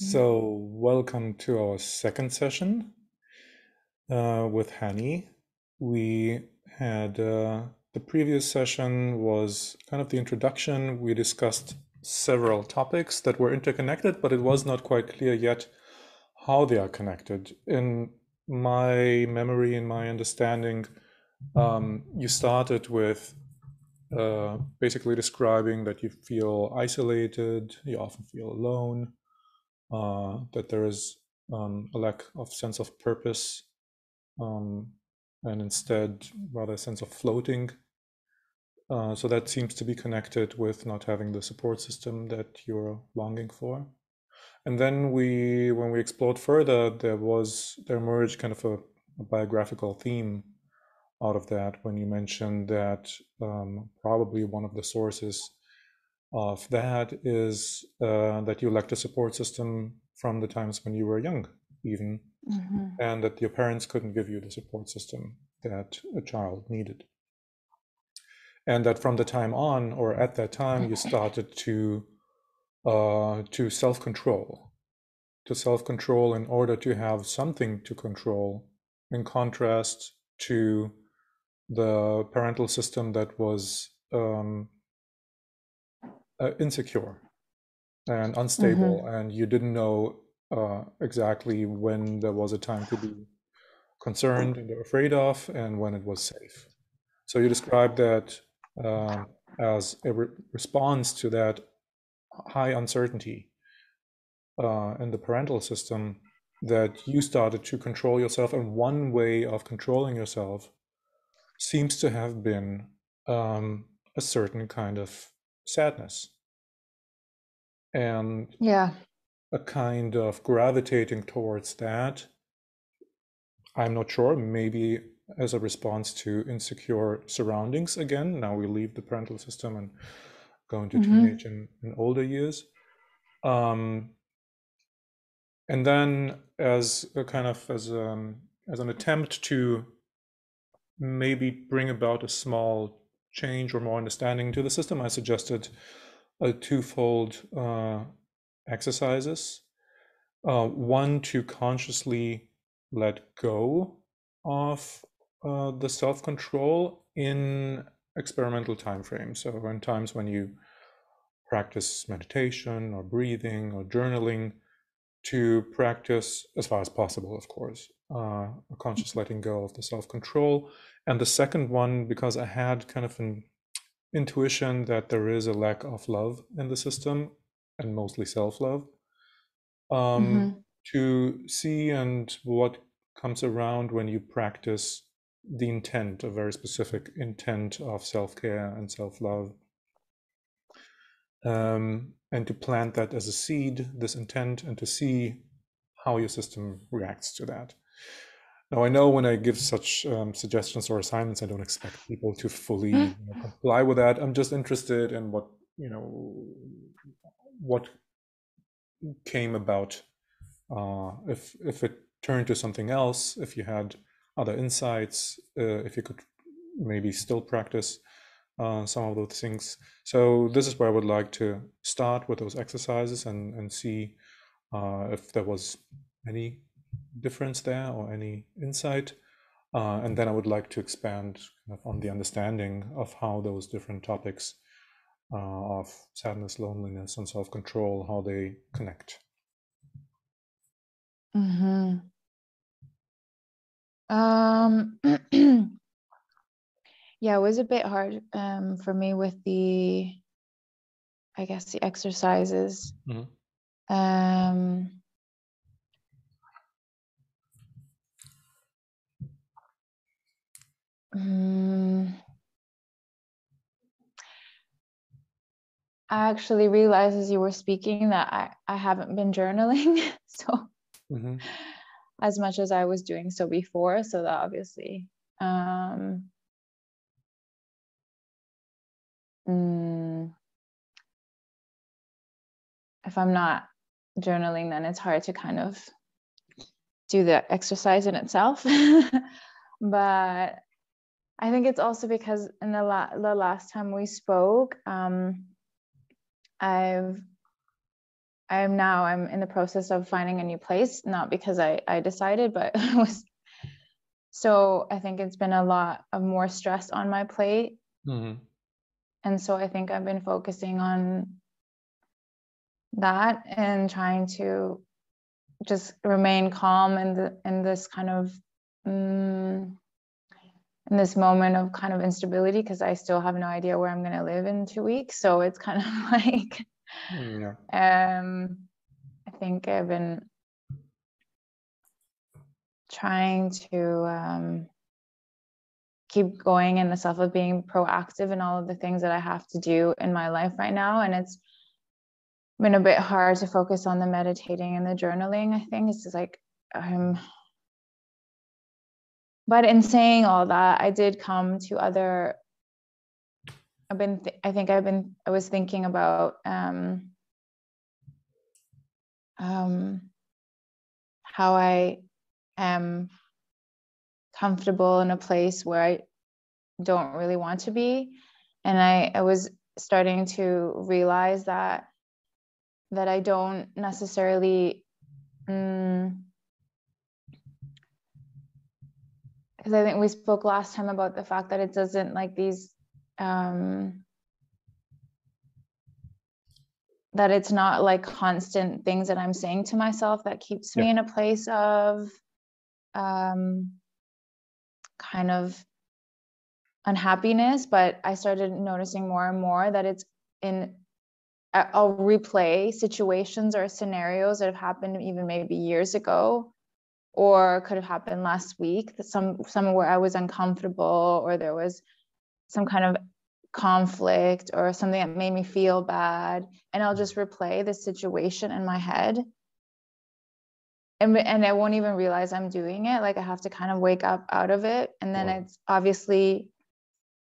So, welcome to our second session uh, with Hanni. We had uh, the previous session was kind of the introduction. We discussed several topics that were interconnected, but it was not quite clear yet how they are connected. In my memory, in my understanding, um, you started with uh, basically describing that you feel isolated, you often feel alone, uh, that there is um, a lack of sense of purpose, um, and instead rather a sense of floating. Uh, so that seems to be connected with not having the support system that you're longing for. And then we, when we explored further, there was there emerged kind of a, a biographical theme out of that when you mentioned that um, probably one of the sources of that is uh, that you lacked a support system from the times when you were young, even, mm-hmm. and that your parents couldn't give you the support system that a child needed. And that from the time on, or at that time, you started to uh, to self control, to self control in order to have something to control, in contrast to the parental system that was um, uh, insecure and unstable, mm-hmm. and you didn't know uh, exactly when there was a time to be concerned and afraid of, and when it was safe. So you described that uh, as a re- response to that high uncertainty uh, in the parental system that you started to control yourself and one way of controlling yourself seems to have been um, a certain kind of sadness and yeah. a kind of gravitating towards that. I'm not sure maybe as a response to insecure surroundings again now we leave the parental system and go into mm-hmm. teenage and, and, older years. Um, and then as a kind of as um as an attempt to maybe bring about a small change or more understanding to the system, I suggested a twofold uh, exercises. Uh, one to consciously let go of uh, the self-control in experimental time frames. So in times when you practice meditation or breathing or journaling, to practice as far as possible, of course, uh, a conscious letting go of the self-control and the second one because i had kind of an intuition that there is a lack of love in the system and mostly self-love um, mm-hmm. to see and what comes around when you practice the intent a very specific intent of self-care and self-love um, and to plant that as a seed this intent and to see how your system reacts to that now, I know when I give such um, suggestions or assignments, I don't expect people to fully you know, comply with that. I'm just interested in what you know, what came about. Uh, if if it turned to something else, if you had other insights, uh, if you could maybe still practice uh, some of those things. So this is where I would like to start with those exercises and and see uh, if there was any difference there or any insight? Uh, and then I would like to expand kind of on the understanding of how those different topics uh, of sadness, loneliness, and self control, how they connect. hmm Um, yeah, it was a bit hard um, for me with the, I guess, the exercises. Mm-hmm. Um, Mm. I actually realized as you were speaking that I, I haven't been journaling. so, mm-hmm. as much as I was doing so before. So, that obviously, um, mm, if I'm not journaling, then it's hard to kind of do the exercise in itself. but I think it's also because in the, la- the last time we spoke, um, I've I am now I'm in the process of finding a new place, not because I I decided, but it was so I think it's been a lot of more stress on my plate. Mm-hmm. And so I think I've been focusing on that and trying to just remain calm in the in this kind of um, in this moment of kind of instability because I still have no idea where I'm going to live in two weeks. So it's kind of like, yeah. um, I think I've been trying to um, keep going in the self of being proactive in all of the things that I have to do in my life right now. And it's been a bit hard to focus on the meditating and the journaling. I think it's just like, um, but in saying all that, I did come to other. I've been, th- I think I've been, I was thinking about um, um, how I am comfortable in a place where I don't really want to be. And I, I was starting to realize that that I don't necessarily um, because I think we spoke last time about the fact that it doesn't like these um that it's not like constant things that I'm saying to myself that keeps me yeah. in a place of um kind of unhappiness but I started noticing more and more that it's in I'll replay situations or scenarios that have happened even maybe years ago or could have happened last week some some where i was uncomfortable or there was some kind of conflict or something that made me feel bad and i'll just replay the situation in my head. And, and i won't even realize i'm doing it like i have to kind of wake up out of it. And then it's obviously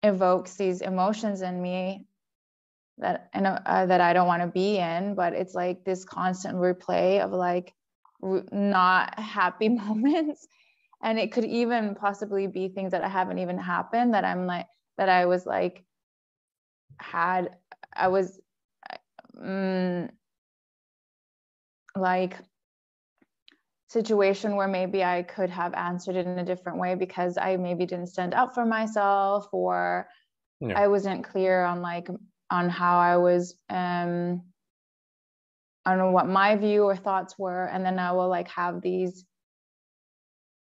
evokes these emotions in me that and uh, that i don't want to be in but it's like this constant replay of like not happy moments. And it could even possibly be things that I haven't even happened that i'm like that i was like had i was um, like situation where maybe i could have answered it in a different way because i maybe didn't stand up for myself or i wasn't clear on like on how i was um I don't know what my view or thoughts were. And then I will like have these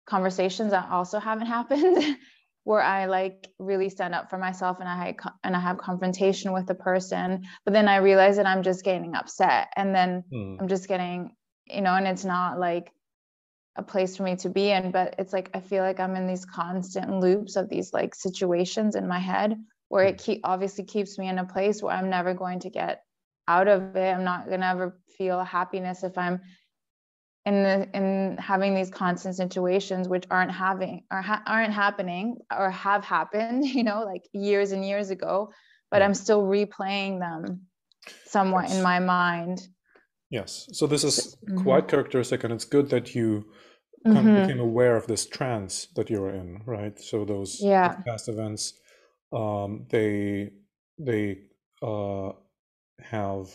conversations that also haven't happened where I like really stand up for myself and I and I have confrontation with the person, but then I realize that I'm just getting upset and then mm. I'm just getting, you know, and it's not like a place for me to be in, but it's like I feel like I'm in these constant loops of these like situations in my head where it hmm. keep obviously keeps me in a place where I'm never going to get out of it. I'm not gonna ever feel happiness if I'm in the in having these constant situations which aren't having or ha- aren't happening or have happened, you know, like years and years ago, but I'm still replaying them somewhat yes. in my mind. Yes. So this is mm-hmm. quite characteristic, and it's good that you kind mm-hmm. of became aware of this trance that you were in, right? So those yeah. past events, um, they they uh, have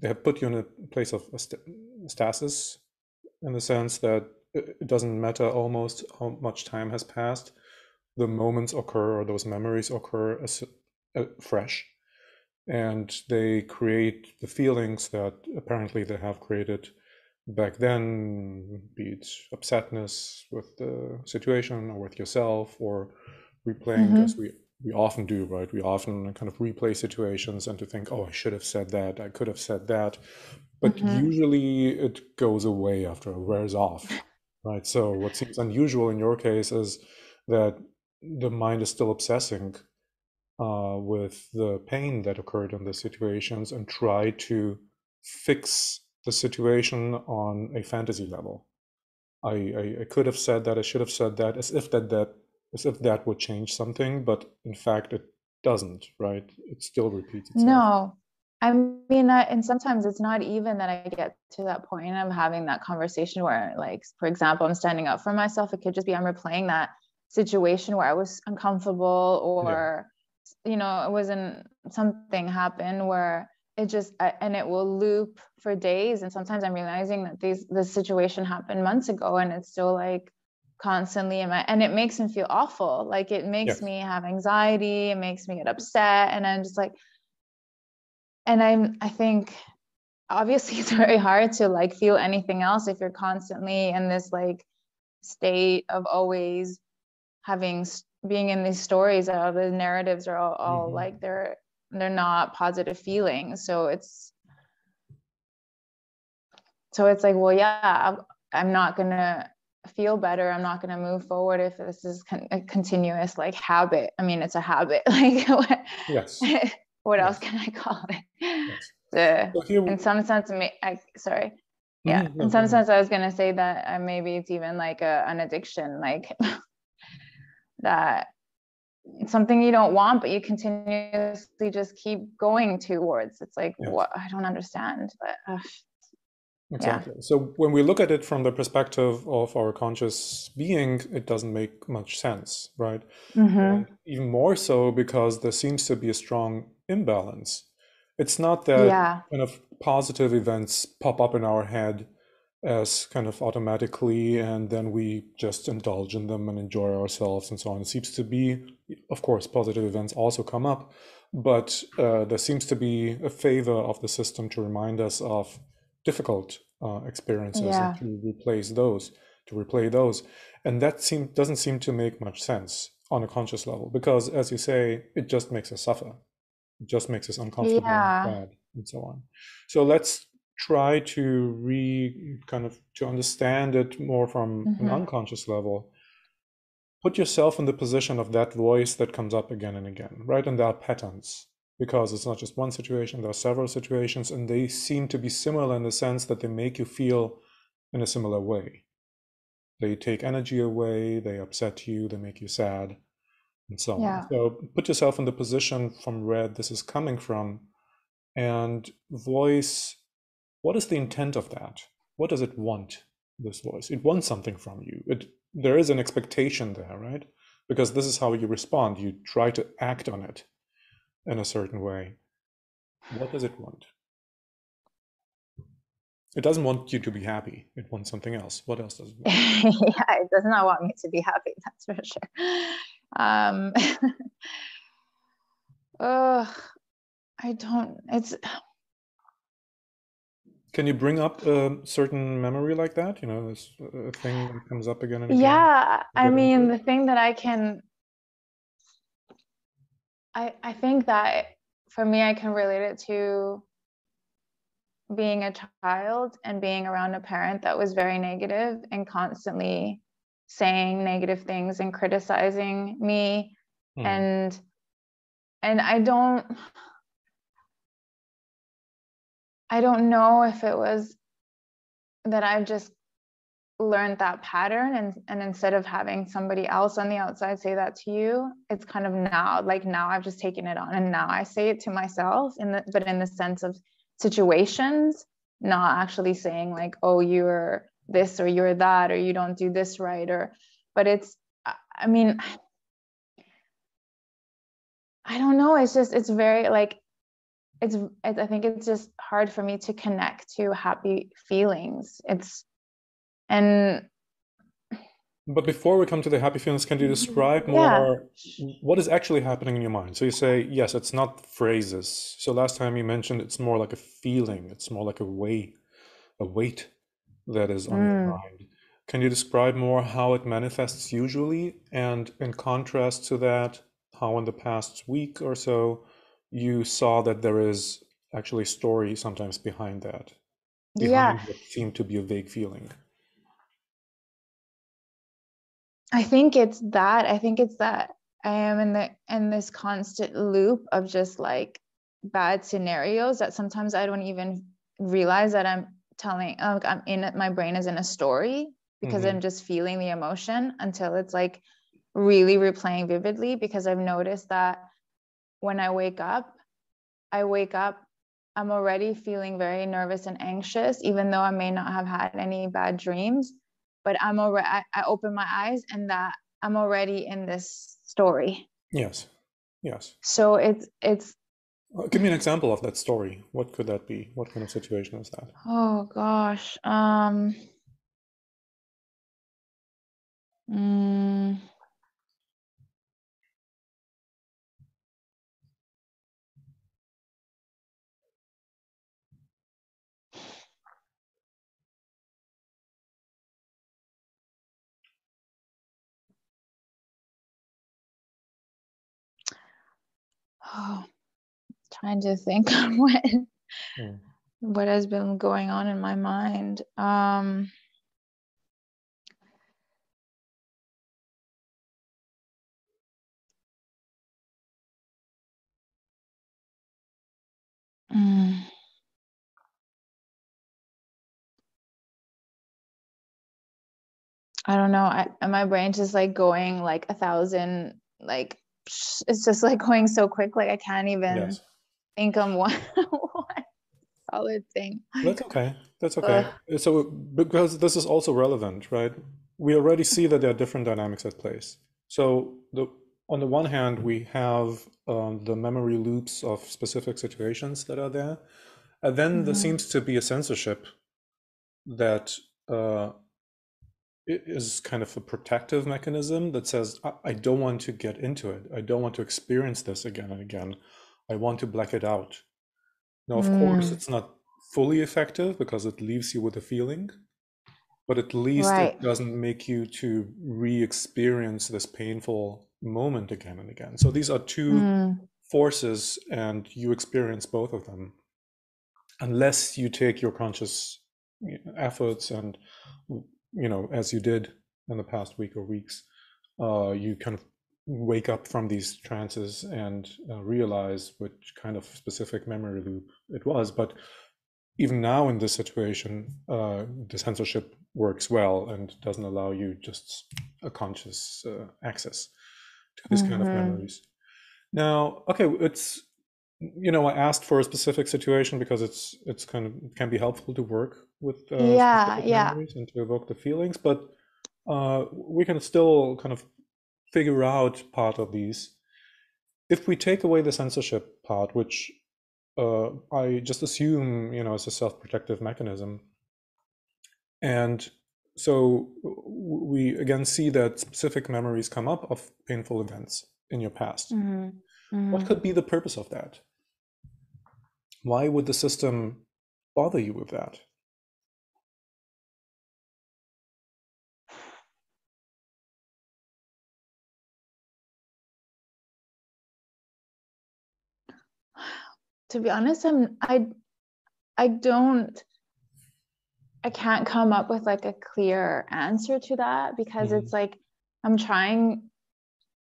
they have put you in a place of stasis in the sense that it doesn't matter almost how much time has passed the moments occur or those memories occur as uh, fresh and they create the feelings that apparently they have created back then be it upsetness with the situation or with yourself or replaying mm-hmm. as we we often do, right? We often kind of replay situations and to think, oh, I should have said that, I could have said that. But mm-hmm. usually it goes away after it wears off, right? So what seems unusual in your case is that the mind is still obsessing uh, with the pain that occurred in the situations and try to fix the situation on a fantasy level. I, I, I could have said that, I should have said that, as if that that as if that would change something, but in fact, it doesn't, right? It still repeats itself. No, I mean, I, and sometimes it's not even that I get to that point of having that conversation where, like, for example, I'm standing up for myself. It could just be I'm replaying that situation where I was uncomfortable or, yeah. you know, it wasn't something happened where it just and it will loop for days and sometimes i'm realizing that these this situation happened months ago and it's still like constantly in my and it makes me feel awful. Like it makes me have anxiety it makes me get upset and i'm just like and i'm i think obviously it's very hard to like feel anything else if you're constantly in this like state of always having being in these stories of the narratives are all, all mm-hmm. like they're they're not positive feelings. So it's so it's like well yeah i'm, I'm not gonna feel better i'm not gonna move forward if this is con- a continuous like habit i mean it's a habit like what, yes what yes. else can i call it yes. so here, in some sense I, sorry yeah mm-hmm. in some sense i was gonna say that uh, maybe it's even like a, an addiction like that it's something you don't want but you continuously just keep going towards it's like yes. what i don't understand but uh, exactly yeah. so when we look at it from the perspective of our conscious being it doesn't make much sense right mm-hmm. even more so because there seems to be a strong imbalance it's not that yeah. kind of positive events pop up in our head as kind of automatically and then we just indulge in them and enjoy ourselves and so on. It seems to be, of course, positive events also come up, but uh, there seems to be a favor of the system to remind us of difficult uh, experiences yeah. and to replace those, to replay those. And that seem, doesn't seem to make much sense on a conscious level because, as you say, it just makes us suffer. It just makes us uncomfortable yeah. and bad and so on. So let's try to re kind of to understand it more from mm-hmm. an unconscious level put yourself in the position of that voice that comes up again and again right and there are patterns because it's not just one situation there are several situations and they seem to be similar in the sense that they make you feel in a similar way they take energy away they upset you they make you sad and so yeah. on so put yourself in the position from where this is coming from and voice what is the intent of that? What does it want, this voice? It wants something from you. It, there is an expectation there, right? Because this is how you respond. You try to act on it in a certain way. What does it want? It doesn't want you to be happy. It wants something else. What else does it want? yeah, it does not want me to be happy. That's for sure. Um, oh, I don't. It's can you bring up a certain memory like that? You know, this thing that comes up again and again. Yeah, I mean, the thing that I can, I I think that for me, I can relate it to being a child and being around a parent that was very negative and constantly saying negative things and criticizing me, hmm. and and I don't I don't know if it was that I've just learned that pattern and and instead of having somebody else on the outside say that to you it's kind of now like now I've just taken it on and now I say it to myself in the but in the sense of situations not actually saying like oh you're this or you're that or you don't do this right or but it's I mean I don't know it's just it's very like it's, it's i think it's just hard for me to connect to happy feelings. It's and but before we come to the happy feelings can you mm-hmm. describe more yeah. what is actually happening in your mind? So you say yes it's not phrases. So last time you mentioned it's more like a feeling. It's more like a weight a weight that is on mm. your mind. Can you describe more how it manifests usually? And in contrast to that how in the past week or so you saw that there is actually story sometimes behind that behind yeah what seemed to be a vague feeling i think it's that i think it's that i am in the in this constant loop of just like bad scenarios that sometimes i don't even realize that i'm telling like i'm in it my brain is in a story because mm-hmm. i'm just feeling the emotion until it's like really replaying vividly because i've noticed that when I wake up, I wake up, I'm already feeling very nervous and anxious, even though I may not have had any bad dreams. But I'm already, I, I open my eyes and that I'm already in this story. Yes. Yes. So it's, it's, Uh, give me an example of that story. What could that be? What kind of situation is that? Oh gosh. Um mm, oh, trying to think what Hmm. what has been going on in my mind. Um mm, I don't know. I my brain just like going like a thousand like it's just like going so quick like I can't even Yes. think of one, one solid thing. That's okay. That's okay. So, because this is also relevant, right? We already see that there are different dynamics at place. So, the on the one hand, we have um, the memory loops of specific situations that are there, and then there Mhm. seems to be a censorship that uh, is kind of a protective mechanism that says, I, don't want to get into it. I don't want to experience this again and again. I want to black it out. Now, of course, Mm. it's not fully effective because it leaves you with a feeling, but at least Right. it doesn't make you to re-experience this painful moment again and again. So these are two Mm. forces, and you experience both of them, unless you take your conscious efforts and you know, as you did in the past week or weeks, uh, you kind of wake up from these trances and uh, realize which kind of specific memory loop it was. But even now in this situation, uh, the censorship works well and doesn't allow you just a conscious uh, access to this kind of Mhm. memories. Now, okay, it's you know I asked for a specific situation because it's it's kind of it can be helpful to work with uh, Yeah, yeah. memories and to evoke the feelings, but uh, we can still kind of figure out part of these. If we take away the censorship part, which uh, I just assume, you know, is a self-protective mechanism, and so we again see that specific memories come up of painful events in your past. Mhm. What Mhm. could be the purpose of that? Why would the system bother you with that? To be honest, I'm I I don't I can't come up with like a clear answer to that because Mhm. it's like I'm trying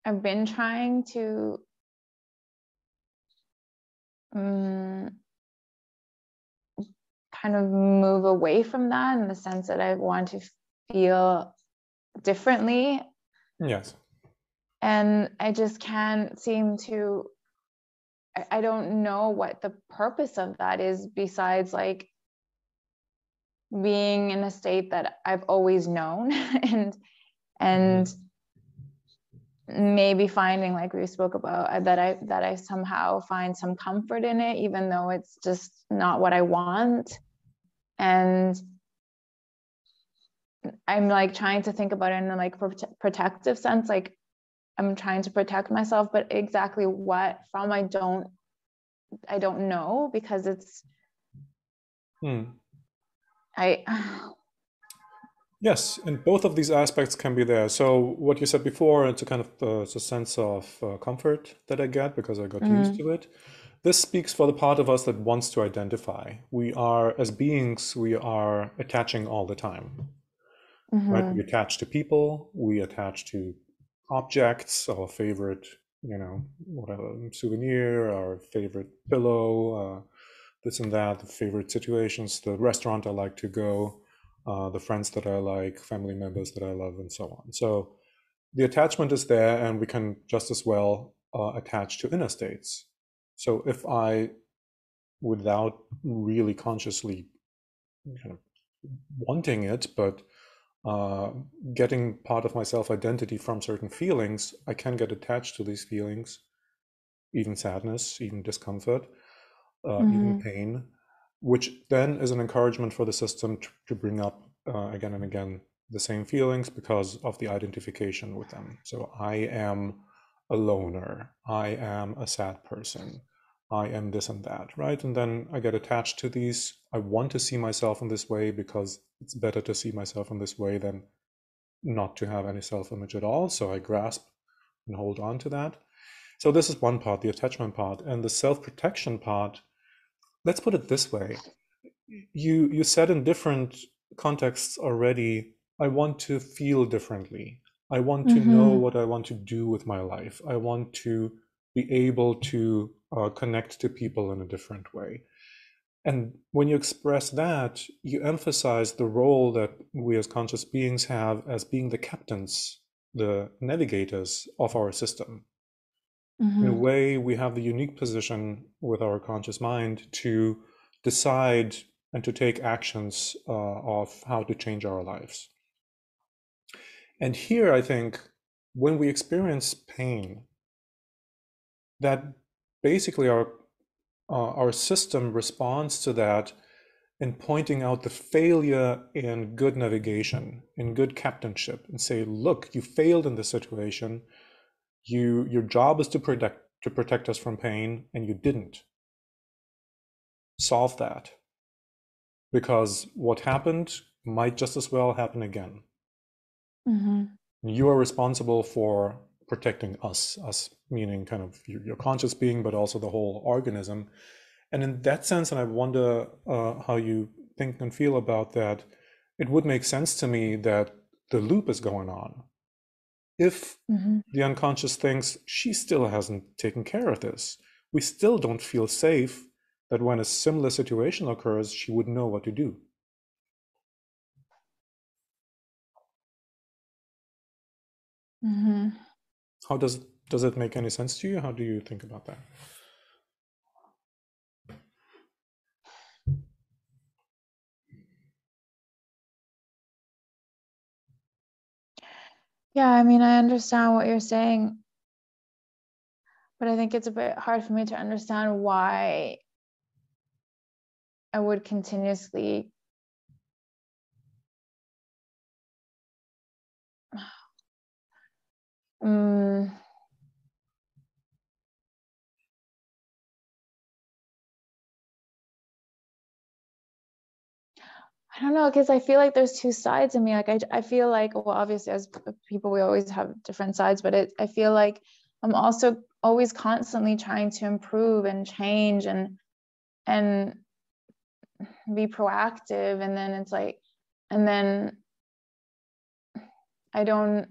I've been trying to um, kind of move away from that in the sense that I want to feel differently Yes. and I just can't seem to I, don't know what the purpose of that is besides like being in a state that I've always known and and maybe finding like we spoke about uh, that I that I somehow find some comfort in it even though it's just not what I want. And I'm like trying to think about it in a like prote- protective sense like I'm trying to protect myself but exactly what from I don't I don't know because it's Hmm. I Yes, and both of these aspects can be there. So what you said before, it's a kind of uh, it's a sense of uh, comfort that I get because I got used to it. This speaks for the part of us that wants to identify. We are, as beings, we are attaching all the time, right? Mhm. We attach to people, we attach to objects, our favorite, you know, whatever souvenir, our favorite pillow, uh, this and that, the favorite situations, the restaurant I like to go, uh, the friends that I like, family members that I love, and so on. So the attachment is there, and we can just as well uh, attach to inner states. So if I, without really consciously kind of wanting it, but uh, getting part of my self identity from certain feelings, I can get attached to these feelings even sadness, even discomfort, uh, mm-hmm. even pain, which then is an encouragement for the system to, to bring up uh, again and again the same feelings because of the identification with them. So I am a loner, I am a sad person, I am this and that, right? And then I get attached to these. I want to see myself in this way because it's better to see myself in this way than not to have any self image at all. So I grasp and hold on to that. So this is one part, the attachment part. And the self protection part, let's put it this way. You, you said in different contexts already, I want to feel differently. I want to mm-hmm. know what I want to do with my life. I want to be able to uh, connect to people in a different way. And when you express that, you emphasize the role that we as conscious beings have as being the captains, the navigators of our system. Mm-hmm. In a mm-hmm. way, we have the unique position with our conscious mind to decide and to take actions uh, of how to change our lives. And here, I think, when we experience pain, that basically our uh, our system responds to that in pointing out the failure in good navigation, in good captainship, and say, look, you failed in this situation. You your job is to protect to protect us from pain, and you didn't. Solve that. Because what happened might just as well happen again. Mm-hmm. You are responsible for protecting us, us meaning kind of your, your, conscious being, but also the whole organism. And in that sense, and I wonder uh, how you think and feel about that, it would make sense to me that the loop is going on. If mm-hmm. the unconscious thinks she still hasn't taken care of this, we still don't feel safe that when a similar situation occurs, she would know what to do. Mm-hmm. How does does it make any sense to you? How do you think about that? Yeah, I mean, I understand what you're saying, but I think it's a bit hard for me to understand why I would continuously um, I don't know because I feel like there's two sides of me. Like I, I feel like well, obviously as people we always have different sides, but it, I feel like I'm also always constantly trying to improve and change and and be proactive. And then it's like, and then I don't.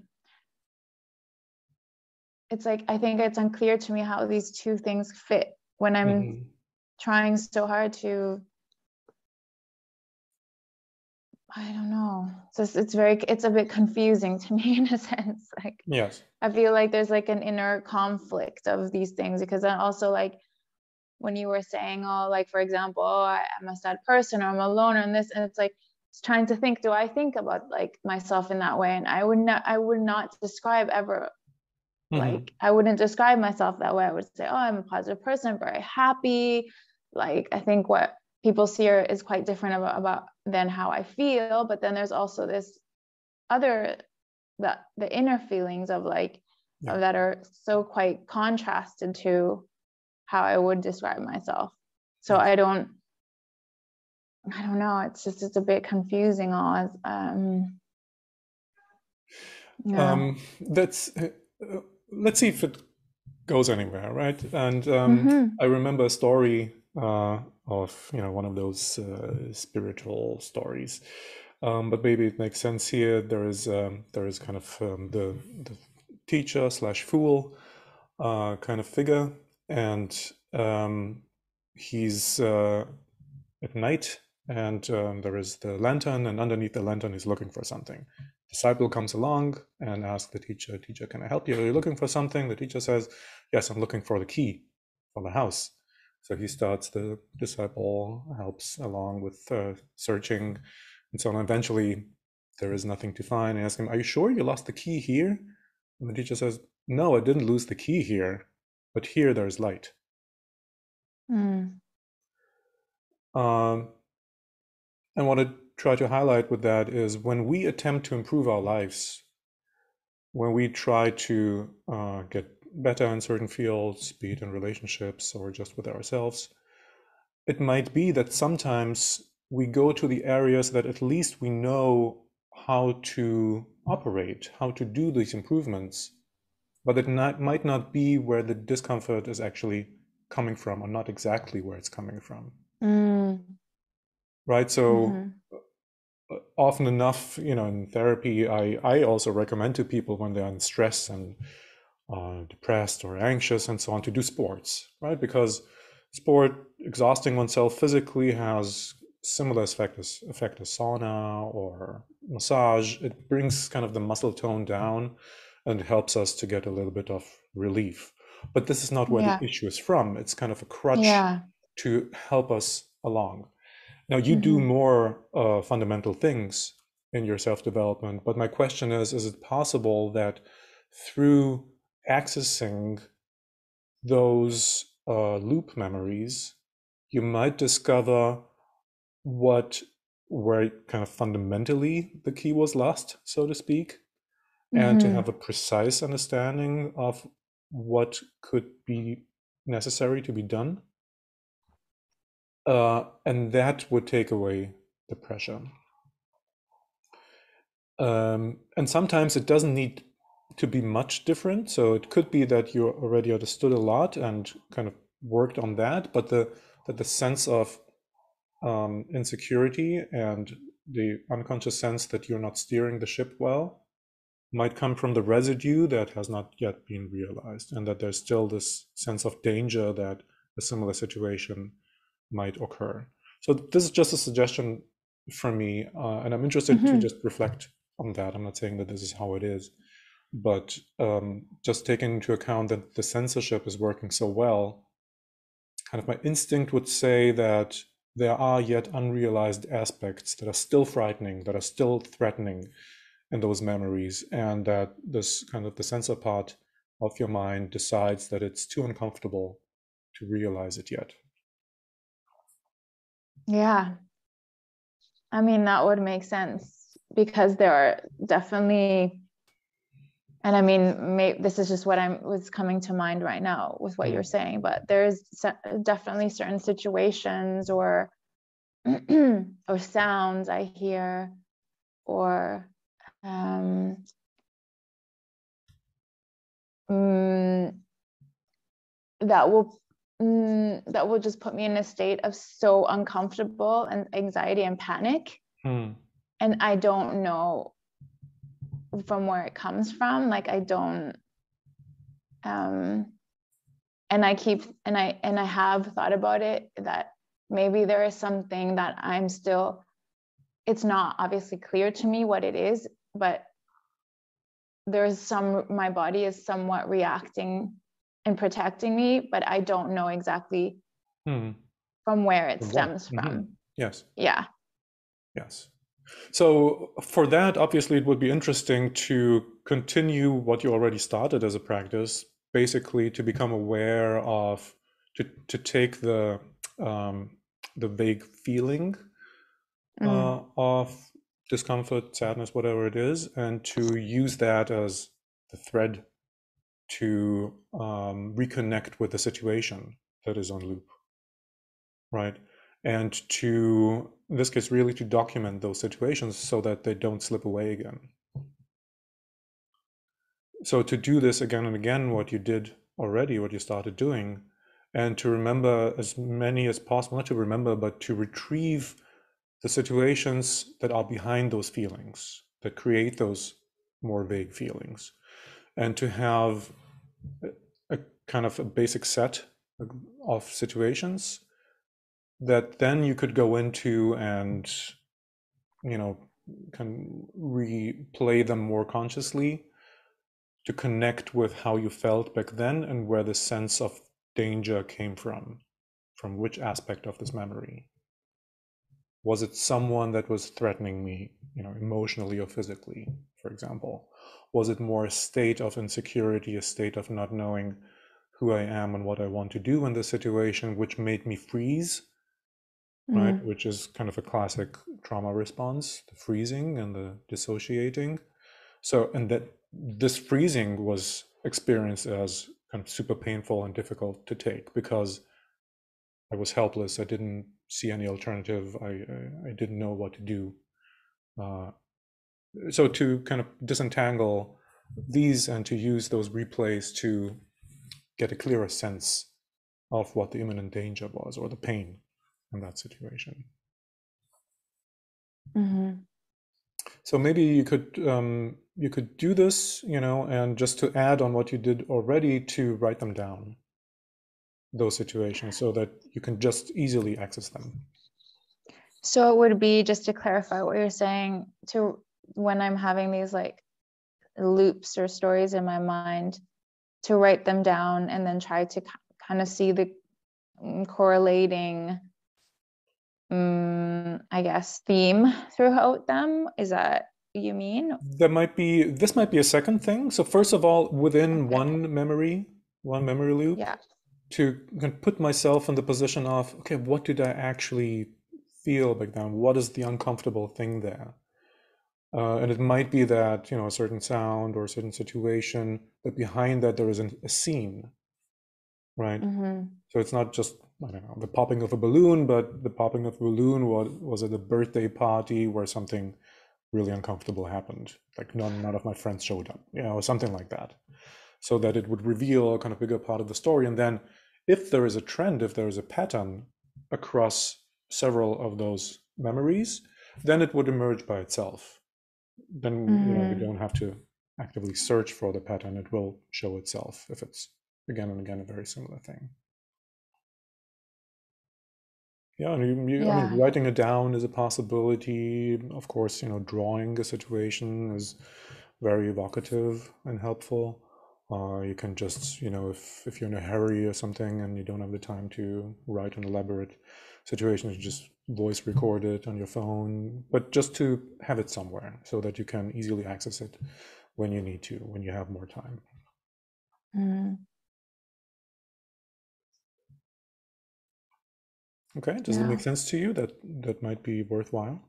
It's like I think it's unclear to me how these two things fit when I'm mm-hmm. trying so hard to I don't know. So it's, it's very it's a bit confusing to me in a sense. Like yes, I feel like there's like an inner conflict of these things because then also like when you were saying, oh, like for example, oh, I'm a sad person or I'm alone and this, and it's like it's trying to think, do I think about like myself in that way? And I would not I would not describe ever mm-hmm. like I wouldn't describe myself that way. I would say, oh, I'm a positive person, very happy. Like I think what people see is quite different about, about than how I feel. But then there's also this other that the inner feelings of like yeah. that are so quite contrasted to how I would describe myself. So I don't I don't know. It's just it's a bit confusing. All um, yeah. um that's uh, let's see if it goes anywhere, right? And um, mm-hmm. I remember a story uh, of you know one of those uh, spiritual stories. Um, but maybe it makes sense here. There is um, there is kind of um, the, the teacher slash fool uh, kind of figure, and um, he's uh, at night, and um, there is the lantern, and underneath the lantern he's looking for something. Disciple comes along and asks the teacher, "Teacher, can I help you? Are you looking for something?" The teacher says, "Yes, I'm looking for the key for the house." So he starts, the disciple helps along with uh, searching and so on. Eventually, there is nothing to find. I ask him, Are you sure you lost the key here? And the teacher says, No, I didn't lose the key here. but here there's light. Mm. Um, and what I try to highlight with that is when we attempt to improve our lives, when we try to uh, get better in certain fields, be it in relationships or just with ourselves, it might be that sometimes we go to the areas that at least we know how to operate, how to do these improvements, but it not, might not be where the discomfort is actually coming from or not exactly where it's coming from. Mm. Right. So mm-hmm. Often enough, you know, in therapy, I, I also recommend to people when they're in stress and uh, depressed or anxious and so on to do sports, right? Because sport, exhausting oneself physically has similar effect as, effect as sauna or massage. It brings kind of the muscle tone down and helps us to get a little bit of relief. But this is not where yeah. the issue is from. It's kind of a crutch yeah. to help us along. Now, you mm-hmm. do more uh, fundamental things in your self development, but my question is is it possible that through accessing those uh, loop memories, you might discover what where kind of fundamentally the key was lost, so to speak, and mm-hmm. to have a precise understanding of what could be necessary to be done. Uh, and that would take away the pressure. Um, and sometimes it doesn't need to be much different. So it could be that you already understood a lot and kind of worked on that, but the that the sense of um, insecurity and the unconscious sense that you're not steering the ship well might come from the residue that has not yet been realized, and that there's still this sense of danger that a similar situation might occur. So this is just a suggestion from me, uh, and I'm interested mm-hmm. to just reflect on that. I'm not saying that this is how it is, but um, just taking into account that the censorship is working so well, kind of my instinct would say that there are yet unrealized aspects that are still frightening, that are still threatening in those memories, and that this kind of the censor part of your mind decides that it's too uncomfortable to realize it yet. Yeah. I mean, that would make sense because there are definitely, and I mean, may, this is just what I'm was coming to mind right now with what you're mm. saying, but there's definitely certain situations or or sounds I hear or um, mm, that will mm, that will just put me in a state of so uncomfortable and anxiety and panic hmm. and i don't know from where it comes from like i don't um and i keep and i and i have thought about it that maybe there is something that i'm still it's not obviously clear to me what it is but there's some my body is somewhat reacting and protecting me but i don't know exactly hmm. from where it stems mm-hmm. from. Yes. Yeah. Yes. So for that obviously it would be interesting to continue what you already started as a practice basically to become aware of to to take the um, the vague feeling uh, of discomfort, sadness, whatever it is, and to use that as the thread to um, reconnect with the situation that is on loop, right? And to, in this case, really to document those situations so that they don't slip away again. So to do this again and again, what you did already, what you started doing, and to remember as many as possible, not to remember, but to retrieve the situations that are behind those feelings, that create those more vague feelings, and to have a, kind of a basic set of situations that then you could go into and you know can replay them more consciously to connect with how you felt back then and where the sense of danger came from from which aspect of this memory. Was it someone that was threatening me you know emotionally or physically for example was it more a state of insecurity a state of not knowing who I am and what I want to do in the situation, which made me freeze, right? Mm. Which is kind of a classic trauma response, the freezing and the dissociating. So, and that this freezing was experienced as kind of super painful and difficult to take because I was helpless. I didn't see any alternative. I I, I didn't know what to do. Uh, so to kind of disentangle these and to use those replays to get a clearer sense of what the imminent danger was or the pain in that situation. Mm-hmm. So maybe you could um, you could do this, you know, and just to add on what you did already to write them down, those situations, so that you can just easily access them. So it would be just to clarify what you're saying to when I'm having these like loops or stories in my mind, to write them down and then try to kind of see the mm, correlating um, I guess, theme throughout them. Is that you mean? There might be, this might be a second thing. So, first of all, within okay. one memory, one memory loop, yeah. to put myself in the position of, okay, what did I actually feel back then? What is the uncomfortable thing there? Uh, and it might be that, you know, a certain sound or a certain situation, but behind that there is an, a scene, right? Mm-hmm. So it's not just I don't know, the popping of a balloon, but the popping of a balloon was, was at a birthday party where something really uncomfortable happened. Like none, none of my friends showed up, you know, or something like that. So that it would reveal a kind of bigger part of the story. And then if there is a trend, if there is a pattern across several of those memories, then it would emerge by itself. Then mm. you know, we mm. don't have to actively search for the pattern. It will show itself if it's again and again a very similar thing. Yeah, and you, you, I mean, writing it down is a possibility. Of course, you know, drawing a situation is very evocative and helpful. Uh, you can just, you know, if if you're in a hurry or something and you don't have the time to write an elaborate situation, you just voice record it on your phone, but just to have it somewhere so that you can easily access it when you need to, when you have more time. Mm. Okay, does it make sense to you that that might be worthwhile?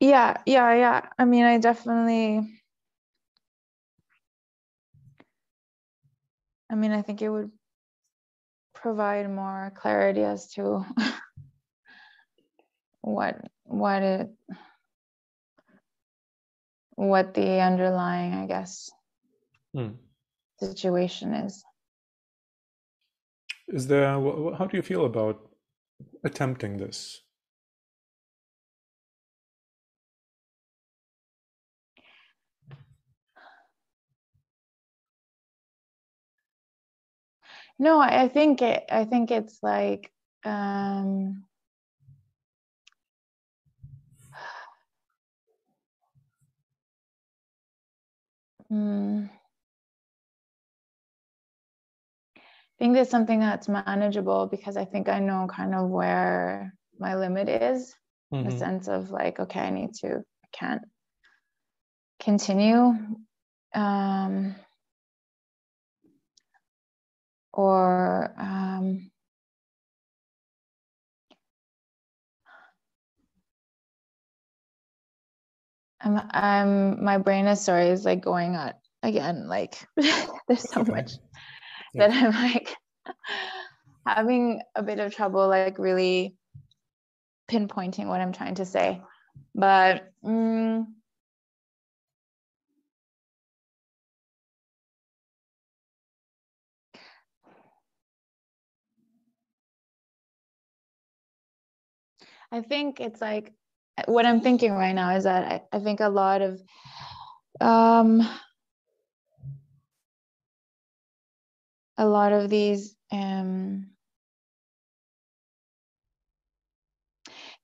Yeah, yeah, yeah. I mean, I definitely I mean, I think it would provide more clarity as to what what it what the underlying, I guess, Hmm. situation is. Is there, how do you feel about attempting this? No, I think it, I think it's like, um, mm, I think there's something that's manageable because I think I know kind of where my limit is. Mm-hmm. The sense of like, okay, I need to, I can't continue. Um, or um, I'm, I'm my brain is sorry is like going on again like there's so much that I'm like having a bit of trouble, like really pinpointing what I'm trying to say. But mm, I think it's like what I'm thinking right now is that I, I think a lot of um, a lot of these um,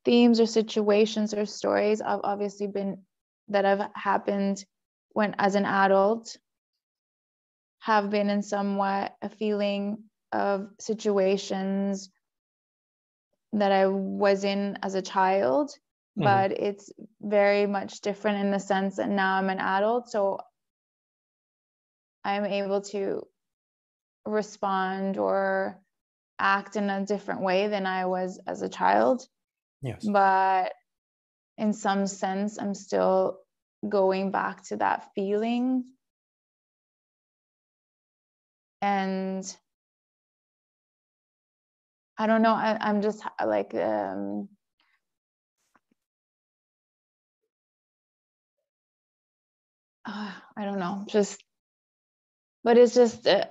themes or situations or stories have obviously been that have happened when as an adult have been in somewhat a feeling of situations that I was in as a child, mm-hmm. but it's very much different in the sense that now I'm an adult. So I'm able to respond or act in a different way than I was as a child. Yes. But in some sense, I'm still going back to that feeling. And I don't know, I, am just like, um, uh, I don't know, just, but it's just, uh,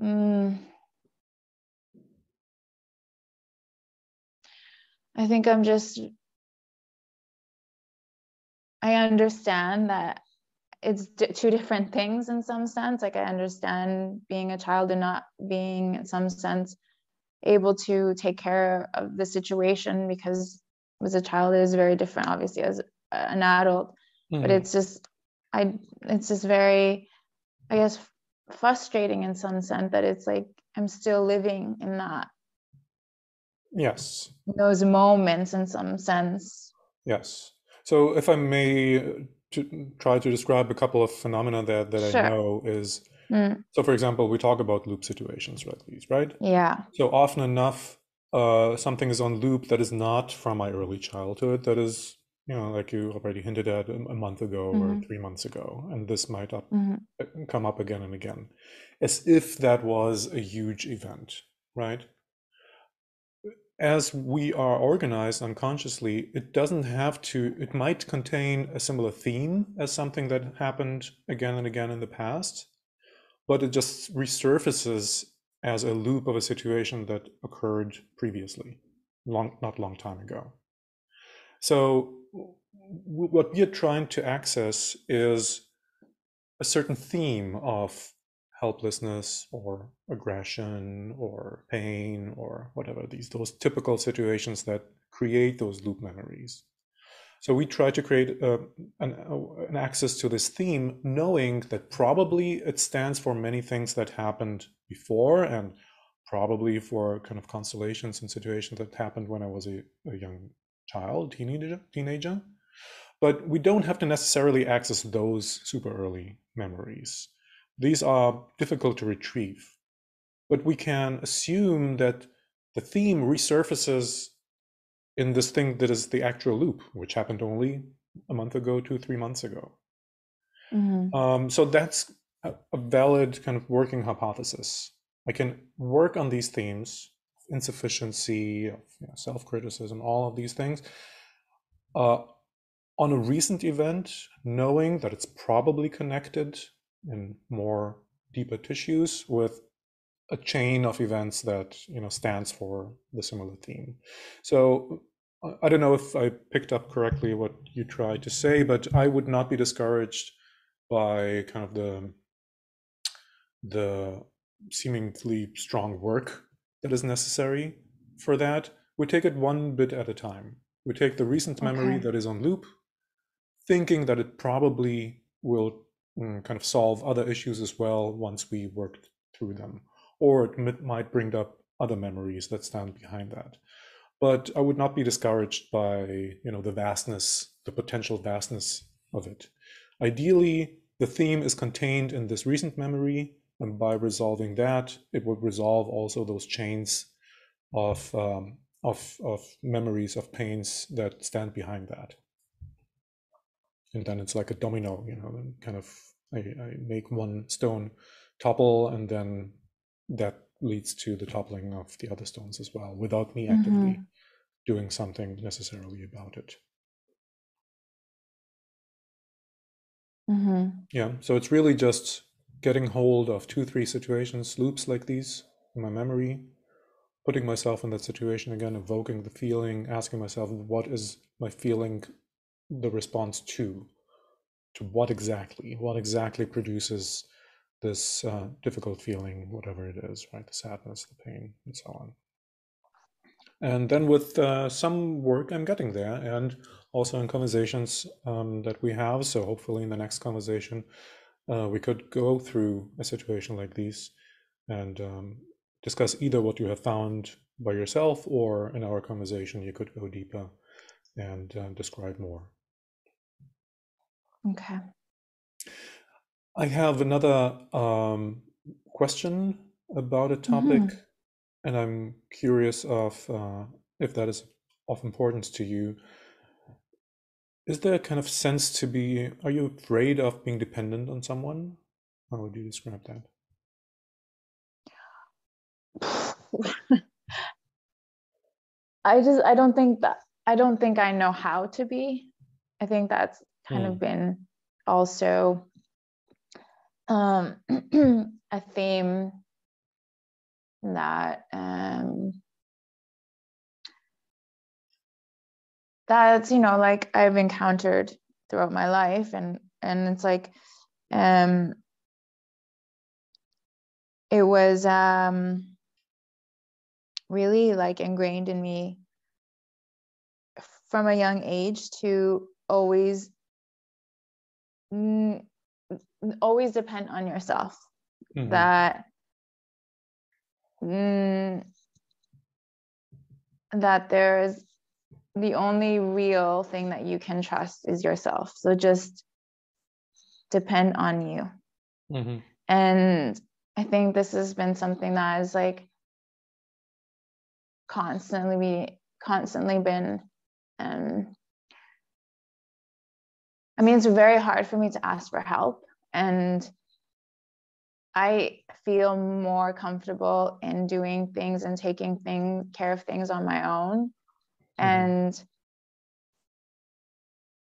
mm, I think I'm just, I understand that it's d- two different things in some sense. Like I understand being a child and not being, in some sense, able to take care of the situation because as a child it is very different, obviously, as an adult. Mm-hmm. But it's just, I, it's just very, I guess, frustrating in some sense that it's like I'm still living in that Yes. Those moments in some sense. Yes. So if I may to try to describe a couple of phenomena that, that sure. I know is mm. so for example, we talk about loop situations like these, right? Yeah. So often enough, uh, something is on loop that is not from my early childhood, that is, you know, like you already hinted at a month ago mm-hmm. or three months ago, and this might up, mm-hmm. Uh, come up again and again, as if that was a huge event, right? As we are organized unconsciously, it doesn't have to, it might contain a similar theme as something that happened again and again in the past, but it just resurfaces as a loop of a situation that occurred previously, long, not long time ago. So what we are trying to access is a certain theme of helplessness or aggression or pain or whatever these those typical situations that create those loop memories. So we try to create uh, an, uh, an, access to this theme knowing that probably it stands for many things that happened before and probably for kind of constellations and situations that happened when i was a, a young child teenager teenager. But we don't have to necessarily access those super early memories these are difficult to retrieve, but we can assume that the theme resurfaces in this thing that is the actual loop, which happened only a month ago, two, three months ago. Mm-hmm. Um, so that's a, a, valid kind of working hypothesis. I can work on these themes, insufficiency, of, you know, self-criticism, all of these things, uh, on a recent event, knowing that it's probably connected in more deeper tissues with a chain of events that you know stands for the similar theme. So i don't know if i picked up correctly what you tried to say but i would not be discouraged by kind of the the seemingly strong work that is necessary for that. We take it one bit at a time. We take the recent memory that is on loop thinking that it probably will kind of solve other issues as well once we worked through them. Or it might bring up other memories that stand behind that. But I would not be discouraged by you know the vastness, the potential vastness of it. Ideally, the theme is contained in this recent memory, and by resolving that, it would resolve also those chains of um, of of memories of pains that stand behind that and then it's like a domino you know kind of I, I make one stone topple and then that leads to the toppling of the other stones as well without me actively mm-hmm. doing something necessarily about it mm-hmm. yeah so it's really just getting hold of two three situations loops like these in my memory putting myself in that situation again evoking the feeling asking myself what is my feeling the response to to what exactly what exactly produces this uh, difficult feeling whatever it is right? The sadness the pain and so on. And then with uh, some work i'm getting there and also in conversations um, that we have so hopefully in the next conversation uh, we could go through a situation like this and um, discuss either what you have found by yourself or in our conversation you could go deeper and uh, describe more Okay. I have another um, question about a topic, Mhm. and I'm curious of uh, if that is of importance to you. Is there a kind of sense to be, are you afraid of being dependent on someone? How would you describe that? I just I don't think that I don't think I know how to be. I think that's kind of Mm. been also um a theme that um that's you know like I've encountered throughout my life and and it's like um it was um really like ingrained in me from a young age to always mm, always depend on yourself Mhm. that mm, that there's the only real thing that you can trust is yourself so just depend on you Mhm. and i think this has been something that has like constantly be constantly been um i mean it's very hard for me to ask for help and i feel more comfortable in doing things and taking thing care of things on my own Mhm. and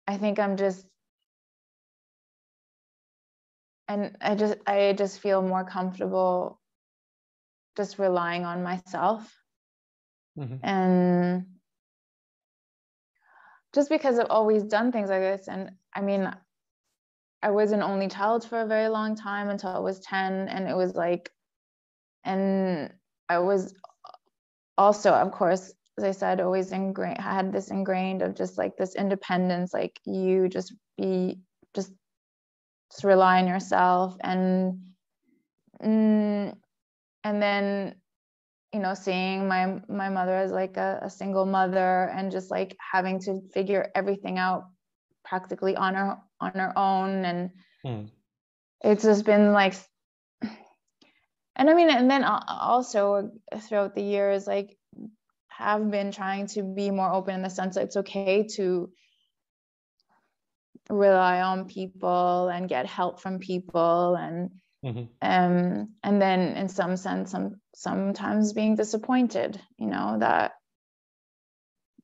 i think i'm just and i just i just feel more comfortable just relying on myself Mhm. and just because I've always done things like this and I mean I was an only child for a very long time until I was 10 and it was like and I was also of course as I said always ingrained had this ingrained of just like this independence like you just be just just rely on yourself and mm, and then you know seeing my my mother as like a, a single mother and just like having to figure everything out practically on her on her own and Mm. it's just been like and i mean and then also throughout the years like have been trying to be more open in the sense that it's okay to rely on people and get help from people and Mhm. um and then in some sense some sometimes being disappointed you know that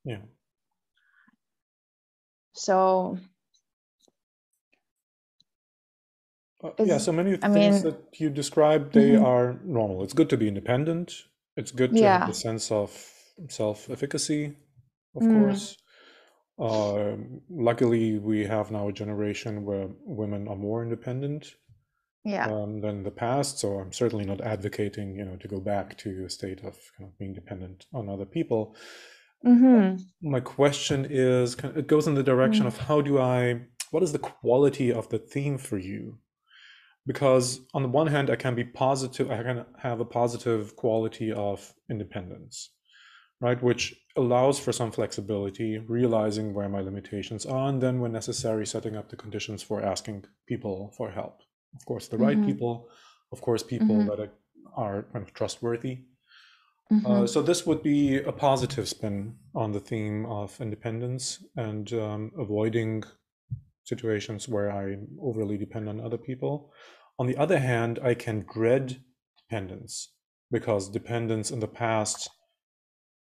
Yeah. So Uh, yeah, so many I things mean- that you described, they Mhm. are normal. It's good to be independent. It's good to have a sense of self-efficacy, of Mm. course. Um, luckily, we have now a generation where women are more independent yeah um, than the past. So I'm certainly not advocating, you know, to go back to a state of kind of being dependent on other people. Hmm My question is, it goes in the direction Mm. of how do I, what is the quality of the theme for you? Because on the one hand, I can be positive, I can have a positive quality of independence, right? Which allows for some flexibility, realizing where my limitations are, and then when necessary, setting up the conditions for asking people for help. Of course, the right Mhm. people, of course, people Mhm. that are, are kind of trustworthy. Mhm. Uh, so this would be a positive spin on the theme of independence and um, avoiding situations where I overly depend on other people. On the other hand, I can dread dependence because dependence in the past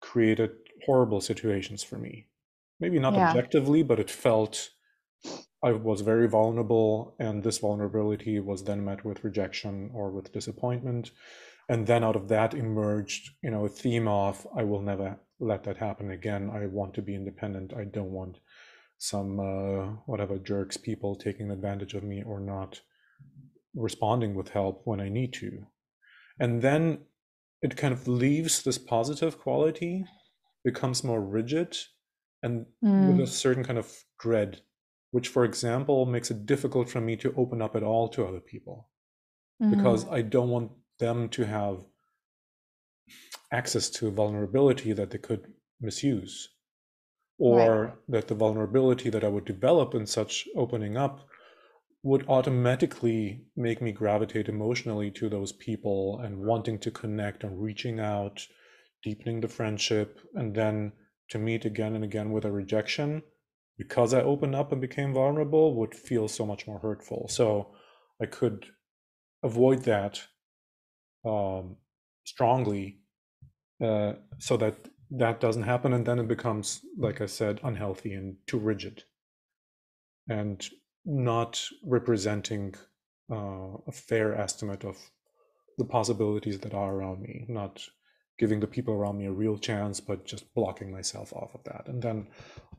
created horrible situations for me. Maybe not Yeah. objectively, but it felt I was very vulnerable, and this vulnerability was then met with rejection or with disappointment. And then out of that emerged, you know, a theme of I will never let that happen again. I want to be independent. I don't want some uh, whatever jerks people taking advantage of me or not responding with help when I need to. And then it kind of leaves this positive quality, becomes more rigid, and with a Mm. certain kind of dread, which, for example, makes it difficult for me to open up at all to other people because Mhm. I don't want them to have access to vulnerability that they could misuse, or that the vulnerability that I would develop in such opening up would automatically make me gravitate emotionally to those people and wanting to connect and reaching out, deepening the friendship, and then to meet again and again with a rejection because I opened up and became vulnerable would feel so much more hurtful. So I could avoid that um, strongly uh, so that that doesn't happen. And then it becomes, like I said, unhealthy and too rigid. And not representing uh, a fair estimate of the possibilities that are around me, not giving the people around me a real chance, but just blocking myself off of that. And then,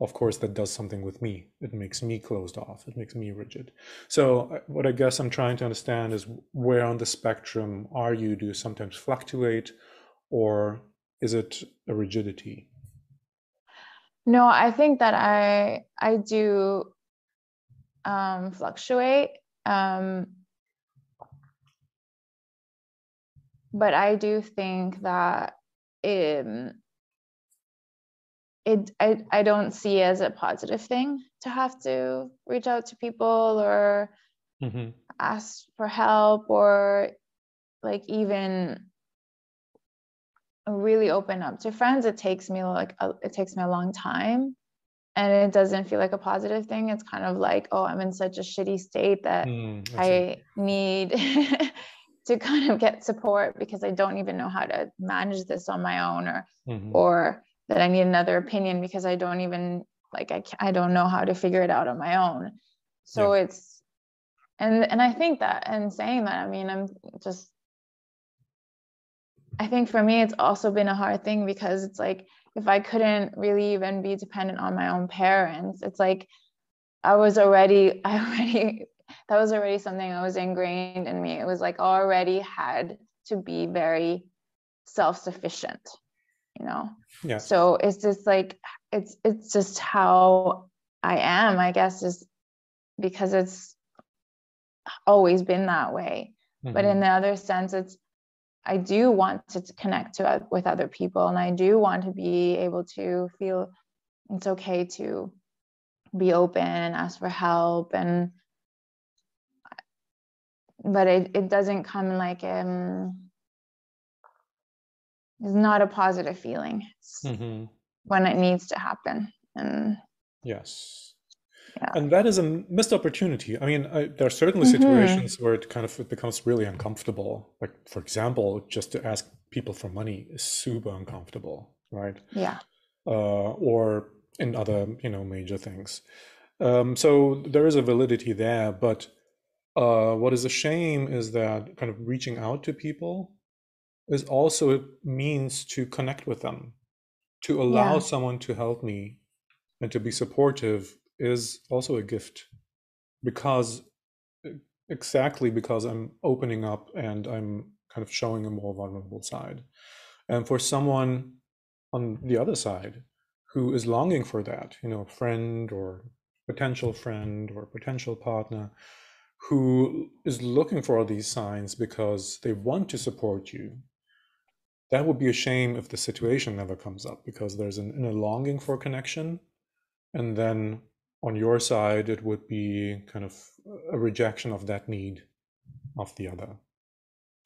of course, that does something with me. It makes me closed off, it makes me rigid. So, what I guess I'm trying to understand is where on the spectrum are you? Do you sometimes fluctuate, or is it a rigidity? No, I think that I I do um, fluctuate. Um, but I do think that it, it I, I don't see as a positive thing to have to reach out to people or mm-hmm. ask for help or like even really open up to friends. It takes me like a, it takes me a long time. And it doesn't feel like a positive thing. It's kind of like oh i'm in such a shitty state that mm, i need to kind of get support because i don't even know how to manage this on my own or mm-hmm. or that i need another opinion because i don't even like i i don't know how to figure it out on my own so yeah. it's and and i think that and saying that i mean i'm just i think for me it's also been a hard thing because it's like if I couldn't really even be dependent on my own parents, it's like I was already, I already, that was already something that was ingrained in me. It was like already had to be very self sufficient, you know? Yeah. So it's just like, it's, it's just how I am, I guess, is because it's always been that way. Mm-hmm. But in mm-hmm. the other sense, it's, I do want to connect to with other people and I do want to be able to feel it's okay to be open and ask for help and but it, it doesn't come like um it's not a positive feeling mm-hmm. when it needs to happen and yes yeah. and that is a missed opportunity i mean I, there are certainly mm-hmm. situations mm-hmm. where it kind of it becomes really uncomfortable like for example just to ask people for money is super uncomfortable right yeah uh, or in other you know major things um, so there is a validity there but uh, what is a shame is that kind of reaching out to people is also a means to connect with them to allow yeah. someone to help me and to be supportive is also a gift because exactly because I'm opening up and I'm kind of showing a more vulnerable side. And for someone on the other side who is longing for that, you know, friend or potential friend or potential partner who is looking for all these signs because they want to support you, that would be a shame if the situation never comes up because there's an inner longing for connection. And then on your side, it would be kind of a rejection of that need of the other